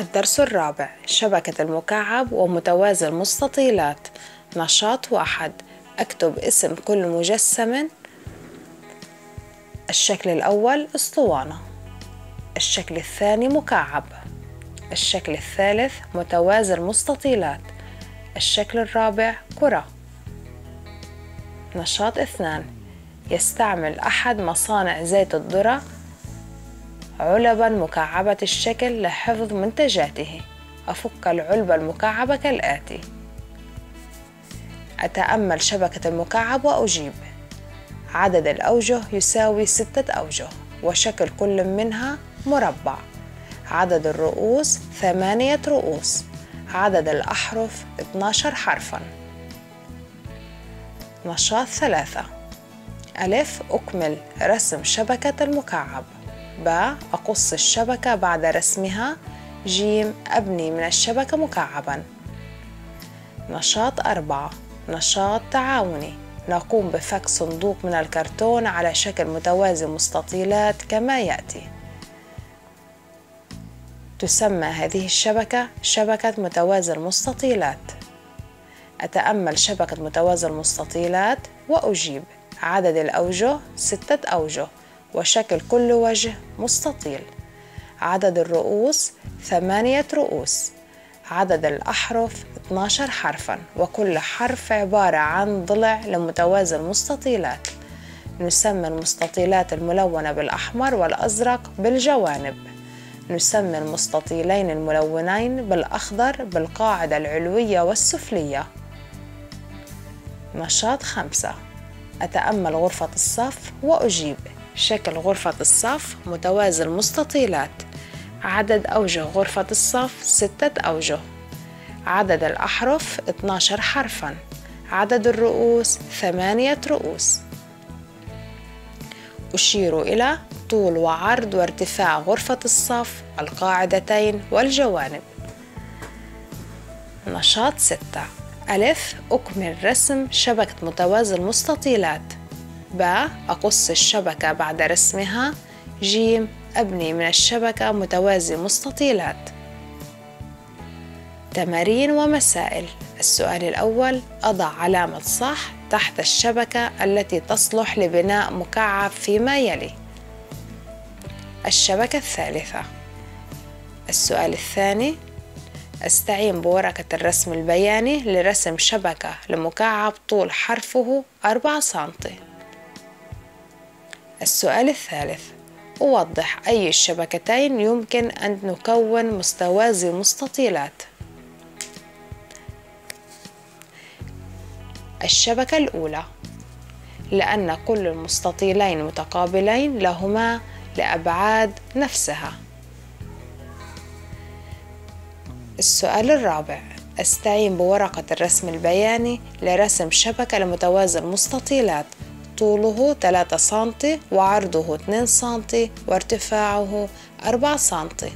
الدرس الرابع شبكة المكعب ومتوازي المستطيلات. نشاط واحد أكتب اسم كل مجسم. الشكل الأول أسطوانة. الشكل الثاني مكعب. الشكل الثالث متوازي المستطيلات. الشكل الرابع كرة. نشاط اثنان يستعمل أحد مصانع زيت الذرة علبا مكعبة الشكل لحفظ منتجاته. أفك العلبة المكعبة كالآتي. أتأمل شبكة المكعب وأجيب. عدد الأوجه يساوي ستة أوجه وشكل كل منها مربع. عدد الرؤوس ثمانية رؤوس. عدد الأحرف 12 حرفا. نشاط ثلاثة. ألف أكمل رسم شبكة المكعب. ب أقص الشبكة بعد رسمها. ج أبني من الشبكة مكعبا. نشاط أربعة نشاط تعاوني. نقوم بفك صندوق من الكرتون على شكل متوازي مستطيلات كما يأتي. تسمى هذه الشبكة شبكة متوازي المستطيلات. أتأمل شبكة متوازي المستطيلات وأجيب. عدد الأوجه ستة أوجه. وشكل كل وجه مستطيل. عدد الرؤوس ثمانية رؤوس. عدد الأحرف 12 حرفا. وكل حرف عبارة عن ضلع لمتوازي المستطيلات. نسمي المستطيلات الملونة بالأحمر والأزرق بالجوانب. نسمي المستطيلين الملونين بالأخضر بالقاعدة العلوية والسفلية. نشاط خمسة. أتأمل غرفة الصف وأجيب. شكل غرفة الصف متوازي المستطيلات. عدد أوجه غرفة الصف ستة أوجه. عدد الأحرف 12 حرفا. عدد الرؤوس ثمانية رؤوس. أشير إلى طول وعرض وارتفاع غرفة الصف القاعدتين والجوانب. نشاط ستة. ألف أكمل رسم شبكة متوازي المستطيلات. ب أقص الشبكة بعد رسمها. ج أبني من الشبكة متوازي مستطيلات. تمارين ومسائل. السؤال الأول أضع علامة صح تحت الشبكة التي تصلح لبناء مكعب فيما يلي. الشبكة الثالثة. السؤال الثاني أستعين بورقة الرسم البياني لرسم شبكة لمكعب طول حرفه أربعة سنتي. السؤال الثالث. أوضح أي الشبكتين يمكن أن نكون مستوازي مستطيلات. الشبكة الأولى. لأن كل المستطيلين متقابلين لهما لأبعاد نفسها. السؤال الرابع. أستعين بورقة الرسم البياني لرسم شبكة لمتوازي المستطيلات طوله 3 سنتي وعرضه 2 سنتي وارتفاعه 4 سنتي.